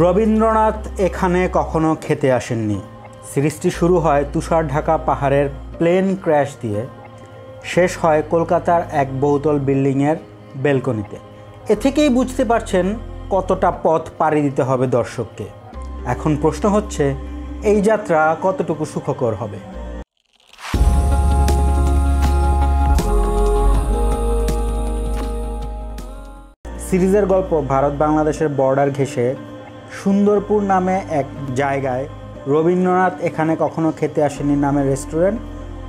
রবীন্দ্রনাথ এখানে কখনো খেতে আসেননি। সিরিজটি শুরু হয় তুষার ঢাকা পাহাড়ের প্লেন ক্র্যাশ দিয়ে, শেষ হয় কলকাতার এক বহুতল বিল্ডিংয়ের বেলকনিতে। এ থেকেই বুঝতে পারছেন কতটা পথ পাড়ি দিতে হবে দর্শককে। এখন প্রশ্ন হচ্ছে, এই যাত্রা কতটুকু সুখকর হবে? সিরিজের গল্প ভারত বাংলাদেশের বর্ডার ঘেঁষে সুন্দরপুর নামে এক জায়গায় রবীন্দ্রনাথ এখানে কখনো খেতে আসেনি নামের রেস্টুরেন্ট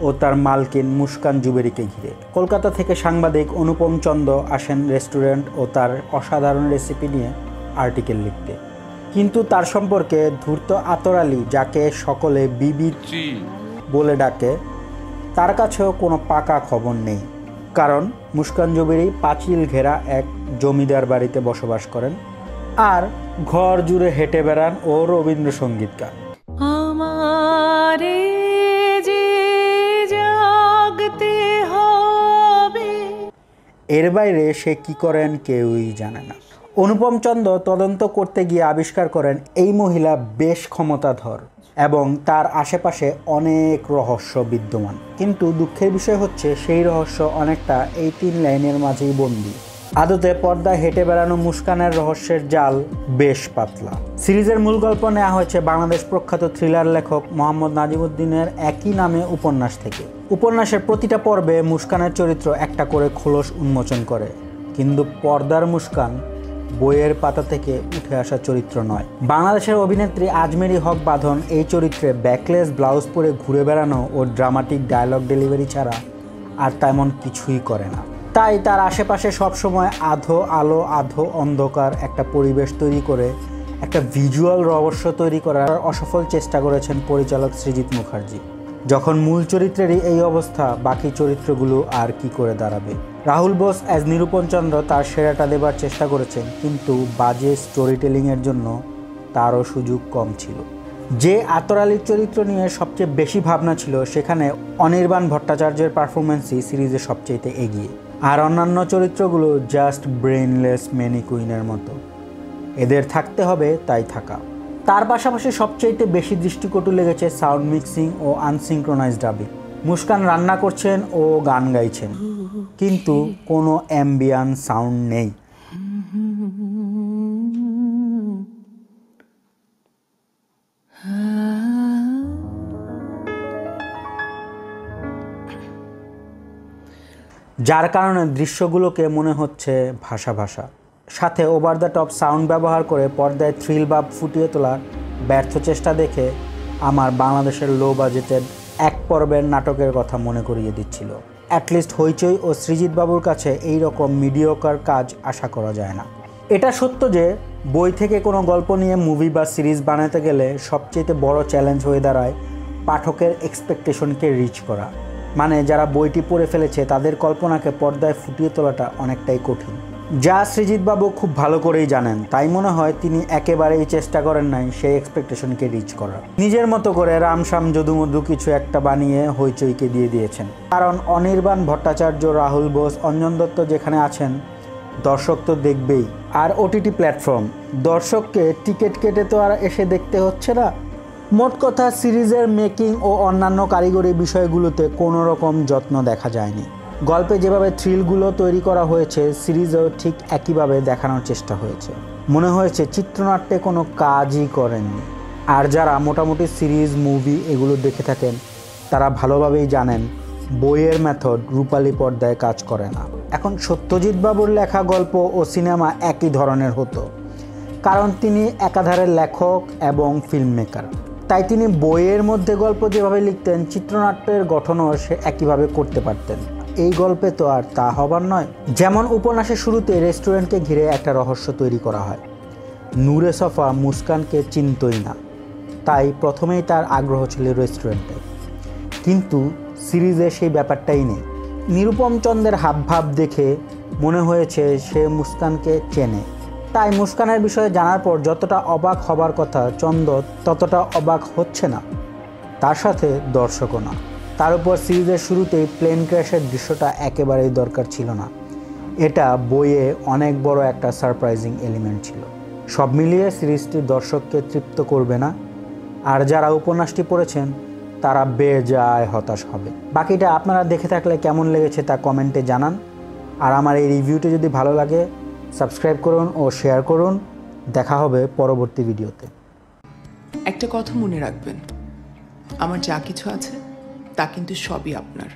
ও তার মালকিন মুস্কান জুবেরিকে ঘিরে। কলকাতা থেকে সাংবাদিক অনুপম চন্দ আসেন রেস্টুরেন্ট ও তার অসাধারণ রেসিপি নিয়ে আর্টিকেল লিখতে। কিন্তু তার সম্পর্কে ধূর্ত আতর আলী যাকে সকলে বিবি বলে ডাকে তার কাছেও কোনো পাকা খবর নেই। কারণ মুস্কান জুবেরি পাঁচিল ঘেরা এক জমিদার বাড়িতে বসবাস করেন। আর ঘর জুড়ে হেঁটে বেড়ান ও রবীন্দ্রসঙ্গীত গান। আমারে যে জাগতে হবে। এর বাইরে সে কি করেন কেউই জানে না। অনুপম চন্দ তদন্ত করতে গিয়ে আবিষ্কার করেন এই মহিলা বেশ ক্ষমতাধর এবং তার আশেপাশে অনেক রহস্য বিদ্যমান। কিন্তু দুঃখের বিষয় হচ্ছে সেই রহস্য অনেকটা এই তিন লাইনের মাঝেই বন্দী। আদতে পর্দায় হেঁটে বেড়ানো মুস্কানের রহস্যের জাল বেশ পাতলা। সিরিজের মূল গল্প নেওয়া হয়েছে বাংলাদেশ প্রখ্যাত থ্রিলার লেখক মোহাম্মদ নাজিমুদ্দিনের একই নামে উপন্যাস থেকে। উপন্যাসের প্রতিটা পর্বে মুস্কানের চরিত্র একটা করে খোলস উন্মোচন করে। কিন্তু পর্দার মুস্কান বইয়ের পাতা থেকে উঠে আসা চরিত্র নয়। বাংলাদেশের অভিনেত্রী আজমেরি হক বাঁধন এই চরিত্রে ব্যাকলেস ব্লাউজ পরে ঘুরে বেড়ানো ও ড্রামাটিক ডায়লগ ডেলিভারি ছাড়া আর তেমন কিছুই করে না। তাই তার আশেপাশে সবসময় আধো, আলো, আধো অন্ধকার একটা পরিবেশ তৈরি করে, একটা ভিজুয়াল রহস্য তৈরি করার অসফল চেষ্টা করেছেন পরিচালক সৃজিত মুখার্জি। যখন মূল চরিত্রেরই এই অবস্থা, বাকি চরিত্রগুলো আর কি করে দাঁড়াবে? রাহুল বোস অ্যাজ নিরূপণ চন্দ্র তার সেরাটা দেবার চেষ্টা করেছেন, কিন্তু বাজে স্টোরি টেলিংয়ের জন্য তারও সুযোগ কম ছিল। যে আতর আলীর চরিত্র নিয়ে সবচেয়ে বেশি ভাবনা ছিল, সেখানে অনির্বাণ ভট্টাচার্যের পারফরমেন্সই সিরিজে সবচেয়ে এগিয়ে। আর অন্যান্য চরিত্রগুলো জাস্ট ব্রেনলেস মেনি কুইনের মতো। এদের থাকতে হবে, তাই থাকা। তার পাশাপাশি সবচেয়ে বেশি দৃষ্টিকটু লেগেছে সাউন্ড মিক্সিং ও আনসিঙ্ক্রোনাইজ ডাবিং মুস্কান রান্না করছেন ও গান গাইছেন। কিন্তু কোনো অ্যাম্বিয়ান সাউন্ড নেই। যার কারণে দৃশ্যগুলোকে মনে হচ্ছে ভাষা ভাষা। সাথে ওভার দ্য টপ সাউন্ড ব্যবহার করে পর্দায় থ্রিল বাব ফুটিয়ে তোলার ব্যর্থ চেষ্টা দেখে আমার বাংলাদেশের লো বাজেটের এক পর্বের নাটকের কথা মনে করিয়ে দিচ্ছিল। অ্যাটলিস্ট হইচই ও সৃজিৎ বাবুর কাছে এই রকম মিডিয়কার কাজ আশা করা যায় না। এটা সত্য যে বই থেকে কোনো গল্প নিয়ে মুভি বা সিরিজ বানাতে গেলে সবচেয়ে বড় চ্যালেঞ্জ হয়ে দাঁড়ায় পাঠকের এক্সপেকটেশনকে রিচ করা। মানে যারা বইটি পড়ে ফেলেছে, তাদের কল্পনাকে পর্দায় ফুটিয়ে তোলাটা অনেকটাই কঠিন। যা সৃজিৎবাবু খুব ভালো করেই জানেন, তাই মনে হয় তিনি একেবারেই চেষ্টা করেন নাই সেই এক্সপেকটেশনকে রিচ করার। নিজের মতো করে রামসাম যদুমধু কিছু একটা বানিয়ে হইচইকে দিয়ে দিয়েছেন। কারণ অনির্বাণ ভট্টাচার্য, রাহুল বোস, অঞ্জন দত্ত যেখানে আছেন, দর্শক তো দেখবেই। আর ওটিটি প্ল্যাটফর্ম, দর্শককে টিকিট কেটে তো আর এসে দেখতে হচ্ছে না। মোট কথা সিরিজের মেকিং ও অন্যান্য কারিগরি বিষয়গুলোতে কোনো রকম যত্ন দেখা যায়নি। গল্পে যেভাবে থ্রিলগুলো তৈরি করা হয়েছে, সিরিজেও ঠিক একইভাবে দেখানোর চেষ্টা হয়েছে। মনে হয়েছে চিত্রনাট্যে কোনো কাজই করেননি। আর যারা মোটামুটি সিরিজ, মুভি এগুলো দেখে থাকেন, তারা ভালোভাবেই জানেন, বইয়ের মেথড রূপালী পর্দায় কাজ করে না। এখন সত্যজিৎ বাবুর লেখা গল্প ও সিনেমা একই ধরনের হতো, কারণ তিনি একাধারে লেখক এবং ফিল্ম মেকার তাই তিনি বইয়ের মধ্যে গল্প যেভাবে লিখতেন, চিত্রনাট্যের গঠনও সে একইভাবে করতে পারতেন। এই গল্পে তো আর তা হবার নয়। যেমন উপন্যাসের শুরুতে রেস্টুরেন্টকে ঘিরে একটা রহস্য তৈরি করা হয়। নূরে সফা মুস্কানকে চিনতই না। তাই প্রথমেই তার আগ্রহ ছিল রেস্টুরেন্টে। কিন্তু সিরিজে সেই ব্যাপারটাই নেই। নিরুপম চন্দের হাবভাব দেখে মনে হয়েছে সে মুস্কানকে চেনে। তাই মুস্কানের বিষয়ে জানার পর যতটা অবাক হবার কথা চন্দ ততটা অবাক হচ্ছে না। তার সাথে দর্শকও না। তার উপর সিরিজের শুরুতেই প্লেন ক্র্যাশের দৃশ্যটা একেবারেই দরকার ছিল না। এটা বইয়ে অনেক বড় একটা সারপ্রাইজিং এলিমেন্ট ছিল। সব মিলিয়ে সিরিজটি দর্শককে তৃপ্ত করবে না। আর যারা উপন্যাসটি পড়েছেন, তারা বেজায় হতাশ হবে। বাকিটা আপনারা দেখে থাকলে কেমন লেগেছে তা কমেন্টে জানান। আর আমার এই রিভিউটি যদি ভালো লাগে সাবস্ক্রাইব করুন ও শেয়ার করুন। দেখা হবে পরবর্তী ভিডিওতে। একটা কথা মনে রাখবেন। আমার যা কিছু আছে, তা কিন্তু সবই আপনার।